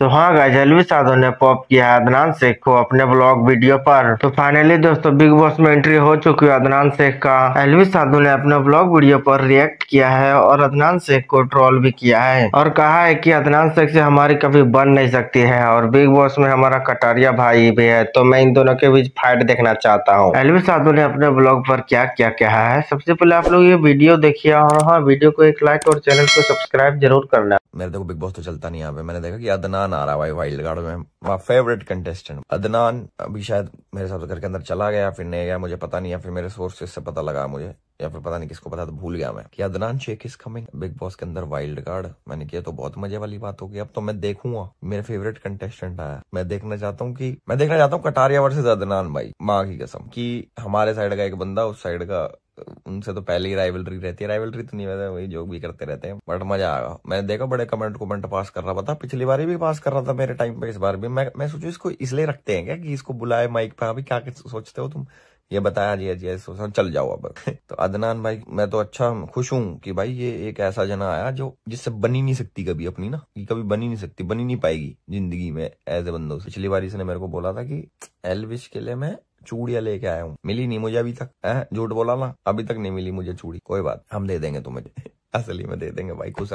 तो हाँ guys LV साधु ने पॉप किया है अदनान शेख को अपने ब्लॉग वीडियो पर। तो फाइनली दोस्तों बिग बॉस में एंट्री हो चुकी है अदनान शेख का। एलवी साधु ने अपने ब्लॉग वीडियो पर रिएक्ट किया है और अदनान शेख को ट्रोल भी किया है। और कहा है कि अदनान शेख से हमारी कभी बन नहीं सकती है और बिग बॉस में हमारा कटारिया भाई भी है तो मैं इन दोनों के बीच फाइट देखना चाहता हूँ। एलवी साधु ने अपने ब्लॉग पर क्या क्या कहा है? सबसे पहले आप लोग ये वीडियो देखिए और हाँ वीडियो को एक लाइक और चैनल को सब्सक्राइब ज़रूर करना। मेरे देखो बिग बॉस तो चलता नहीं यहाँ पे। मैंने देखा की अदनान आ रहा भाई वाइल्ड कार्ड में। माई फेवरेट कंटेस्टेंट अदनान अभी शायद मेरे हिसाब से घर के अंदर चला गया, फिर नहीं गया, मुझे पता नहीं, या फिर मेरे सोर्सेज से पता लगा मुझे, या फिर पता नहीं किसको पता तो भूल गया मैं। कि Adnan Shaikh is coming Bigg Boss के अंदर वाइल्ड कार्ड मैंने किया तो बहुत मज़े वाली बात होगी। अब तो मैं देखूँगा। मेरे फेवरेट कंटेस्टेंट आया। मैं देखना चाहता हूँ कि, मैं देखना चाहता हूँ कटारिया वर्सेज अदनान भाई। माँ की कसम। की हमारे साइड का एक बंदा, उस साइड का उनसे तो पहले ही राइवलरी रहती है। राइवलरी तो नहीं, वैसे वही जो भी करते रहते हैं। बट मज़ा आएगा मैंने देखा बड़े कमेंट कमेंट पास कर रहा था। पिछली बार भी पास कर रहा था मेरे टाइम पे इस बार भी। मैं मैं सोचू, इसको इसलिए रखते हैं क्या कि इसको बुलाए माइक पे? अभी क्या सोचते हो तुम? ये बताया, जी जी सोचा चल जाओ अब। तो अदनान भाई, मैं तो अच्छा खुश हूँ कि भाई ये एक ऐसा जना आया जो, जिससे बनी नहीं सकती कभी अपनी ना, कि कभी बनी नहीं सकती, बनी नहीं पाएगी ज़िंदगी में एज ए बंदो पिछली बार इसने मेरे को बोला था कि, एलविश के लिए मैं चूड़िया लेके आया हूँ। मिली नहीं मुझे अभी तक झूठ बोला ना, अभी तक नहीं मिली मुझे चूड़ी। कोई बात, हम दे देंगे तुम्हें। असली में दे देंगे भाई, खुश रह